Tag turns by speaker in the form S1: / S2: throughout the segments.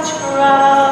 S1: such ground.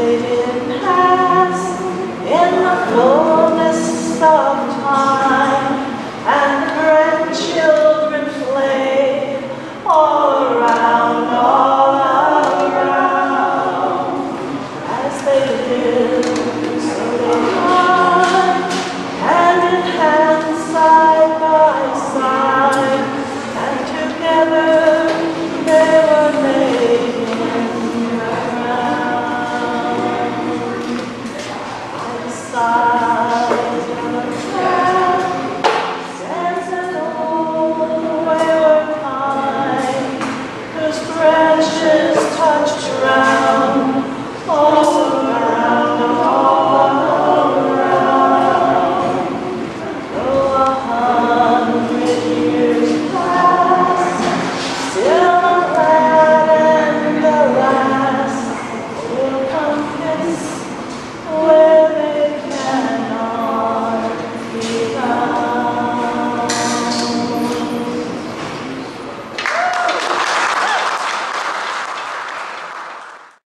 S1: they did pass in the fullness of time, and grandchildren all around, all around, as they so they side.